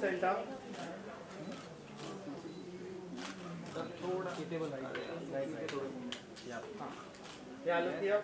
Santa थोड़ा table हाँ ये आलू की अब